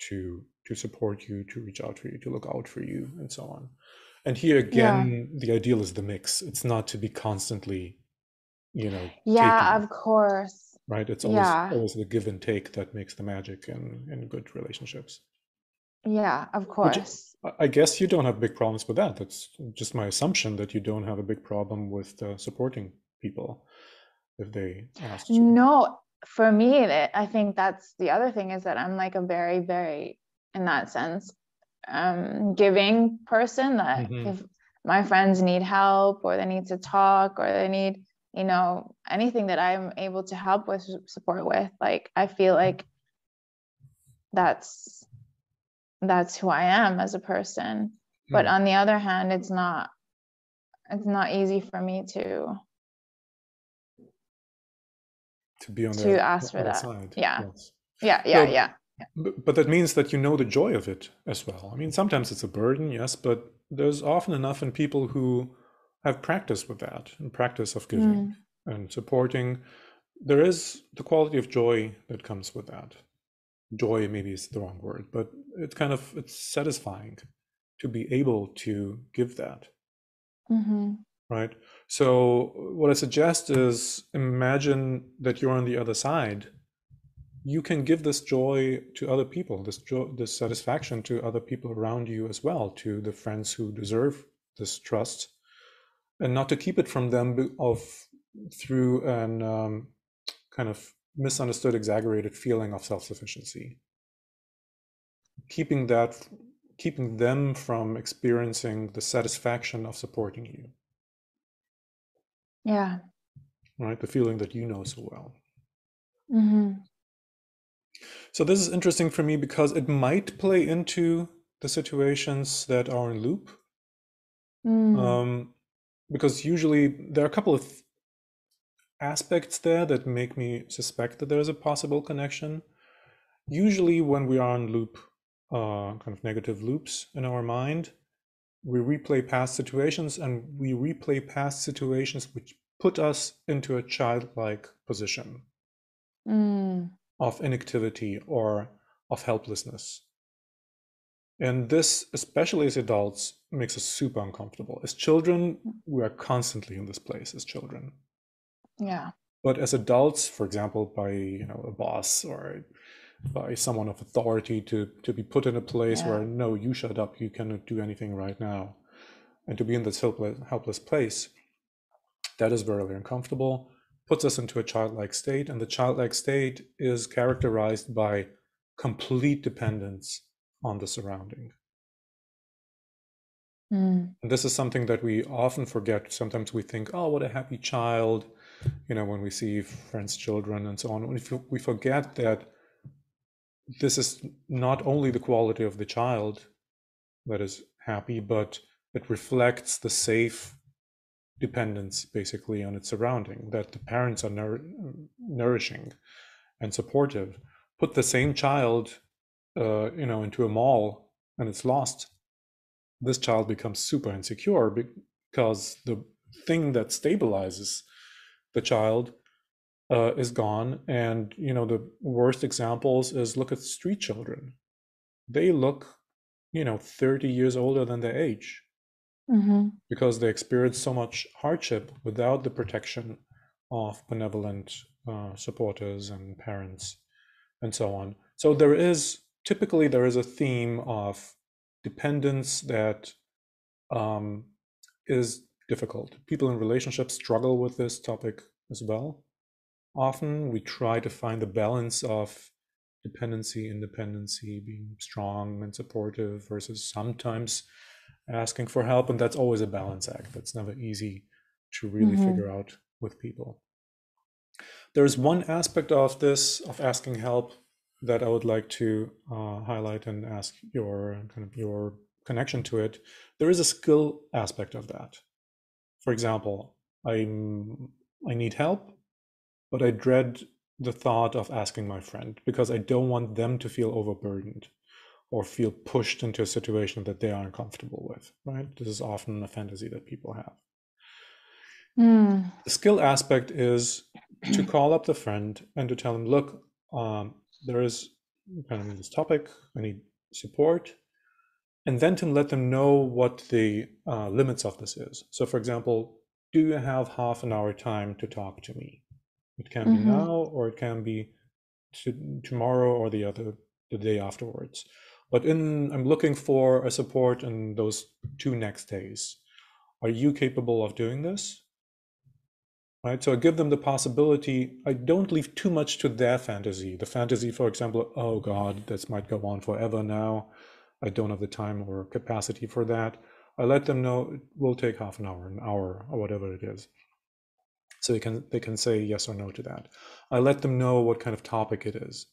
to to support you, to reach out for you, to look out for you, and so on. And here again, yeah. the ideal is the mix. It's not to be constantly, you know. Yeah, taking, of course. Right. It's always yeah. always the give and take that makes the magic in in good relationships. Yeah, of course. Which, I guess you don't have big problems with that. That's just my assumption that you don't have a big problem with uh, supporting people if they ask you? No, for me, I think that's the other thing is that I'm like a very, very, in that sense, um, giving person that mm-hmm. if my friends need help or they need to talk or they need, you know, anything that I'm able to help with, support with, like I feel like that's that's who I am as a person. But hmm. on the other hand, it's not it's not easy for me to to be on to the, ask for that. Side. Yeah. Yes. Yeah, yeah, yeah. But, but that means that you know the joy of it as well. I mean, sometimes it's a burden, yes, but there's often enough in people who have practice with that and practice of giving mm. and supporting there is the quality of joy that comes with that. Joy maybe is the wrong word, but it's kind of it's satisfying to be able to give that. Mm-hmm. Right. So what I suggest is imagine that you're on the other side. You can give this joy to other people, this joy, this satisfaction to other people around you as well, to the friends who deserve this trust, and not to keep it from them of through an um, kind of misunderstood, exaggerated feeling of self-sufficiency. Keeping that, keeping them from experiencing the satisfaction of supporting you. Yeah. Right, the feeling that you know so well. Mm-hmm. So this is interesting for me because it might play into the situations that are in loop. Mm. Um, because usually there are a couple of aspects there that make me suspect that there's a possible connection. Usually, when we are on loop, uh, kind of negative loops in our mind, we replay past situations and we replay past situations which put us into a childlike position Mm. of inactivity or of helplessness. And this, especially as adults, makes us super uncomfortable. As children, we are constantly in this place as children. Yeah. But as adults, for example, by you know a boss or by someone of authority to to be put in a place Yeah. where no, you shut up, you cannot do anything right now, and to be in this helpless helpless place, that is very uncomfortable. Puts us into a childlike state, and the childlike state is characterized by complete dependence on the surrounding. Mm. And this is something that we often forget. Sometimes we think, oh, what a happy child, you know, when we see friends' children and so on. We We forget that this is not only the quality of the child that is happy, but it reflects the safe dependence basically on its surrounding, that the parents are nour- nourishing and supportive. Put the same child, uh, you know, into a mall and it's lost this child becomes super insecure because the thing that stabilizes the child uh, is gone. And you know the worst examples is look at street children. They look you know 30 years older than their age Mm-hmm. because they experience so much hardship without the protection of benevolent uh, supporters and parents and so on. So there is typically there is a theme of dependence that um, is difficult. People in relationships struggle with this topic as well. Often we try to find the balance of dependency, independency, being strong and supportive versus sometimes asking for help. And that's always a balance act. That's never easy to really Mhm. figure out with people. There's one aspect of this, of asking help, that I would like to uh, highlight and ask your kind of your connection to it. There is a skill aspect of that. For example, I'm I need help, but I dread the thought of asking my friend because I don't want them to feel overburdened or feel pushed into a situation that they are uncomfortable with. Right? This is often a fantasy that people have. Mm. The skill aspect is to call up the friend and to tell them, look, um, there is kind of this topic, I need support, and then to let them know what the uh, limits of this is. So, for example, do you have half an hour time to talk to me? It can be Mhm. now, or it can be to, tomorrow, or the other the day afterwards. But in, I'm looking for a support in those two next days. Are you capable of doing this? Right. So I give them the possibility. I don't leave too much to their fantasy. The fantasy, for example, oh God, this might go on forever now. I don't have the time or capacity for that. I let them know it will take half an hour, an hour, or whatever it is. So they can they can say yes or no to that. I let them know what kind of topic it is.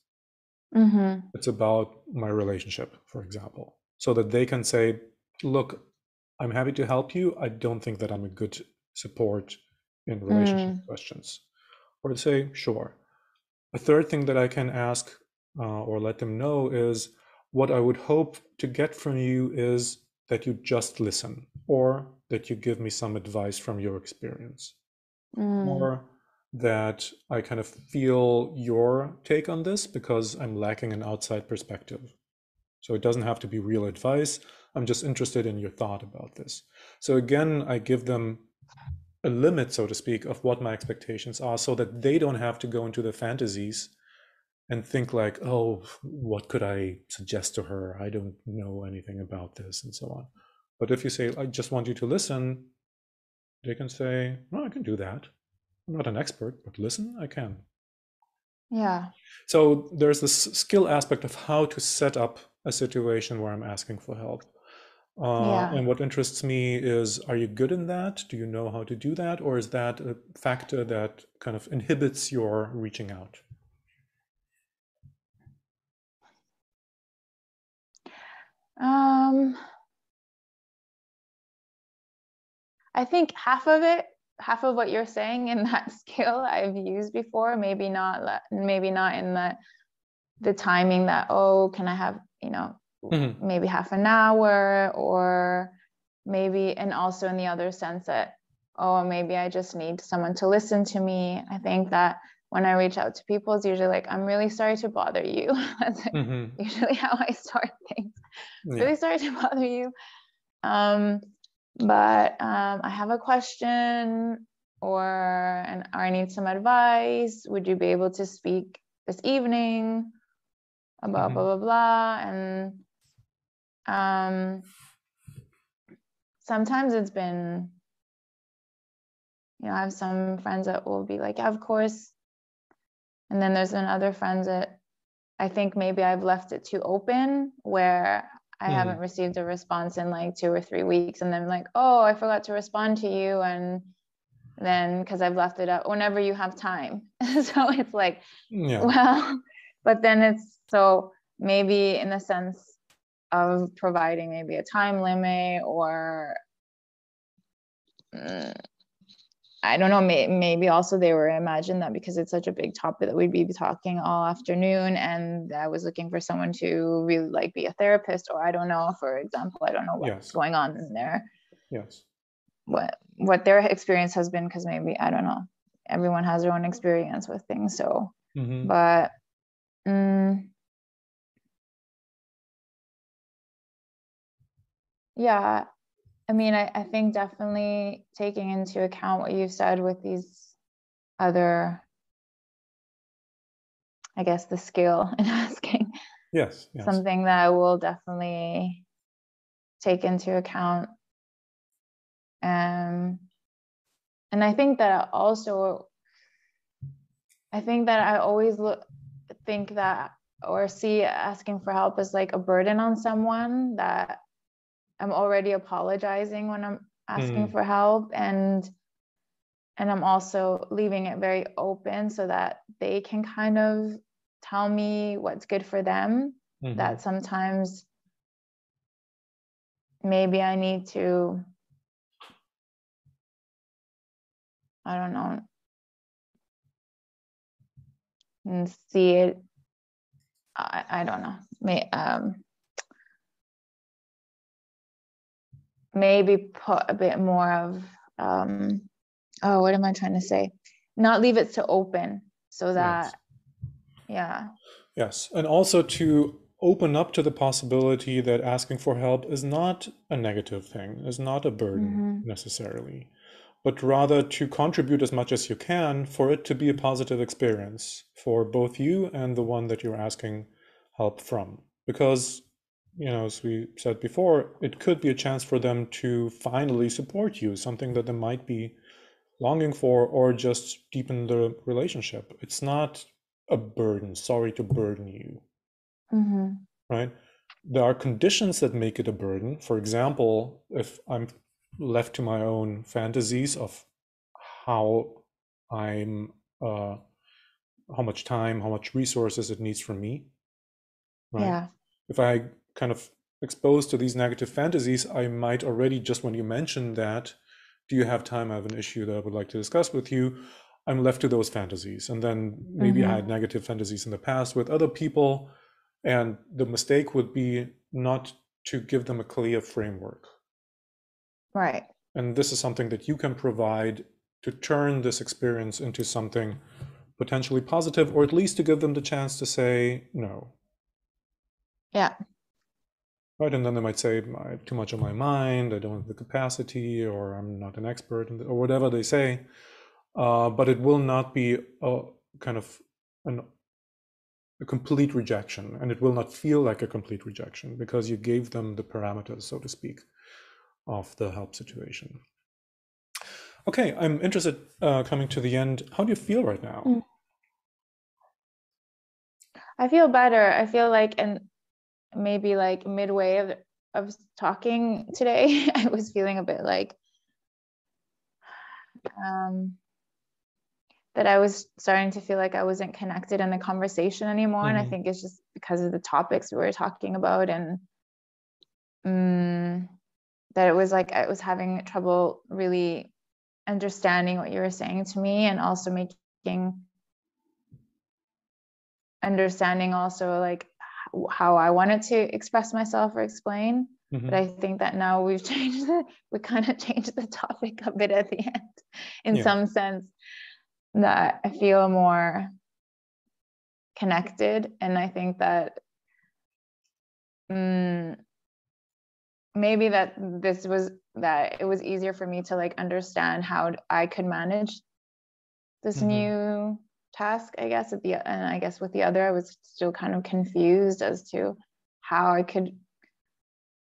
Mm-hmm. It's about my relationship, for example, so that they can say, look, I'm happy to help you. I don't think that I'm a good support in relationship questions. Or say, sure. A third thing that I can ask uh, or let them know is what I would hope to get from you is that you just listen or that you give me some advice from your experience Mm. or that I kind of feel your take on this because I'm lacking an outside perspective. So it doesn't have to be real advice. I'm just interested in your thought about this. So again, I give them a limit, so to speak, of what my expectations are so that they don't have to go into the fantasies and think like, oh, what could I suggest to her? I don't know anything about this and so on. But if you say, I just want you to listen, they can say, well, I can do that. I'm not an expert, but listen, I can. Yeah. So there's this skill aspect of how to set up a situation where I'm asking for help. Uh, yeah. And what interests me is are you good in that? Do you know how to do that? Or is that a factor that kind of inhibits your reaching out? Um, I think half of it, half of what you're saying in that skill I've used before, maybe not, maybe not in the the timing that oh, can I have you know mm-hmm. maybe half an hour or maybe and also in the other sense that oh maybe I just need someone to listen to me. I think that when I reach out to people, it's usually like, I'm really sorry to bother you. That's mm-hmm. usually how I start things. Yeah. Really sorry to bother you. Um, but um, I have a question or and or I need some advice. Would you be able to speak this evening about mm-hmm. blah blah blah? And um, sometimes it's been, you know, I have some friends that will be like, yeah, of course. And then there's been other friends that I think maybe I've left it too open where I mm. haven't received a response in like two or three weeks. And then like, oh, I forgot to respond to you. And then because I've left it up whenever you have time. so it's like, yeah. well, but then it's so maybe in a sense of providing maybe a time limit or mm, I don't know, may, maybe also they were imagined that because it's such a big topic that we'd be talking all afternoon and I was looking for someone to really like be a therapist or I don't know, for example, I don't know what's yes. going on in there. Yes. What what their experience has been because maybe I don't know. Everyone has their own experience with things. So mm-hmm. but mm, yeah, I mean, I, I think definitely taking into account what you've said with these other, I guess, the skill in asking. Yes, yes. Something that I will definitely take into account. Um, and I think that also, I think that I always look, think that or see asking for help as like a burden on someone that I'm already apologizing when I'm asking mm. for help and and I'm also leaving it very open so that they can kind of tell me what's good for them. Mm-hmm. That sometimes maybe I need to I don't know and see it I, I don't know may um maybe put a bit more of um oh what am i trying to say not leave it so open so that yes. yeah yes and also to open up to the possibility that asking for help is not a negative thing is not a burden mm-hmm. necessarily but rather to contribute as much as you can for it to be a positive experience for both you and the one that you're asking help from because you know, as we said before, it could be a chance for them to finally support you, something that they might be longing for, or just deepen the relationship. It's not a burden. Sorry to burden you. Mm-hmm. Right? There are conditions that make it a burden. For example, if I'm left to my own fantasies of how I'm, uh, how much time, how much resources it needs from me. Right? Yeah. If I kind of exposed to these negative fantasies, I might already, just when you mentioned that, do you have time? I have an issue that I would like to discuss with you. I'm left to those fantasies. And then maybe mm-hmm. I had negative fantasies in the past with other people. And the mistake would be not to give them a clear framework. Right. And this is something that you can provide to turn this experience into something potentially positive, or at least to give them the chance to say no. Yeah. Right, and then they might say, I have too much on my mind, I don't have the capacity, or I'm not an expert, or whatever they say. Uh, but it will not be a kind of an, a complete rejection, and it will not feel like a complete rejection because you gave them the parameters, so to speak, of the help situation. Okay, I'm interested uh, coming to the end. How do you feel right now? Mm. I feel better. I feel like, and maybe like midway of, of talking today, I was feeling a bit like, um, that I was starting to feel like I wasn't connected in the conversation anymore. Mm-hmm. And I mm-hmm. think it's just because of the topics we were talking about and um, that it was like I was having trouble really understanding what you were saying to me and also making understanding also like how I wanted to express myself or explain. Mm-hmm. But I think that now we've changed it. We kind of changed the topic a bit at the end in yeah. some sense that I feel more connected. And I think that um, maybe that this was that it was easier for me to like understand how I could manage this mm-hmm. new task i guess at the and i guess with the other i was still kind of confused as to how i could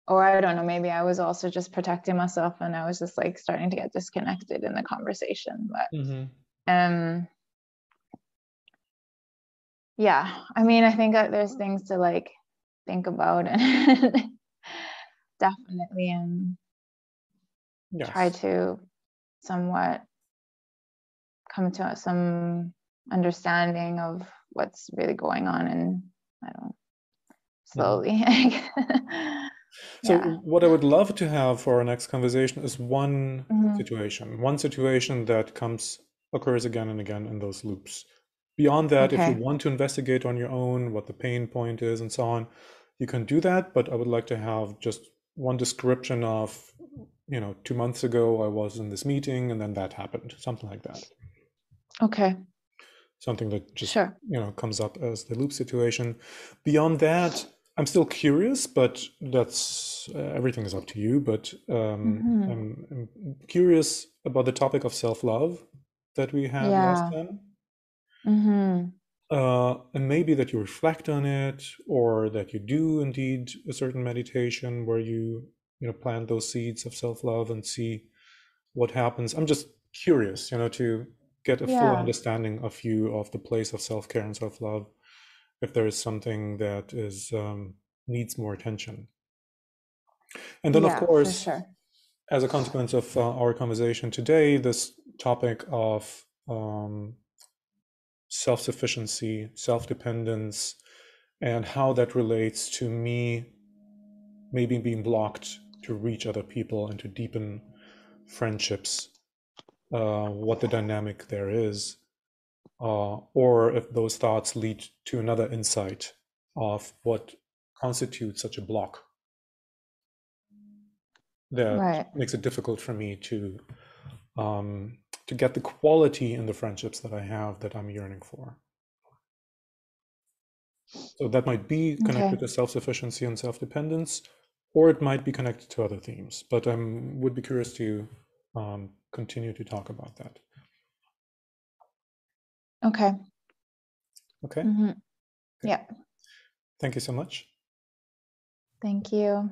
or i don't know maybe i was also just protecting myself and i was just like starting to get disconnected in the conversation but mm-hmm. um yeah i mean i think there's things to like think about and definitely and yes. try to somewhat come to some understanding of what's really going on and i don't slowly yeah. so what i would love to have for our next conversation is one mm-hmm. situation one situation that comes occurs again and again in those loops beyond that okay. if you want to investigate on your own what the pain point is and so on you can do that but i would like to have just one description of you know two months ago i was in this meeting and then that happened something like that okay something that just sure. you know comes up as the loop situation beyond that i'm still curious but that's uh, everything is up to you but um, mm-hmm. I'm, I'm, curious about the topic of self-love that we had yeah. last time mm-hmm. uh, and maybe that you reflect on it or that you do indeed a certain meditation where you you know plant those seeds of self-love and see what happens i'm just curious you know to get a yeah. full understanding of you of the place of self-care and self-love if there is something that is um, needs more attention and then yeah, of course sure. as a consequence of uh, our conversation today this topic of um, self-sufficiency self-dependence and how that relates to me maybe being blocked to reach other people and to deepen friendships uh, what the dynamic there is, uh, or if those thoughts lead to another insight of what constitutes such a block that right. makes it difficult for me to um, to get the quality in the friendships that I have that I'm yearning for. So that might be connected okay. to self-sufficiency and self-dependence, or it might be connected to other themes. But I would be curious to um, continue to talk about that. Okay. Okay. Mm-hmm. Yeah. Thank you so much. Thank you.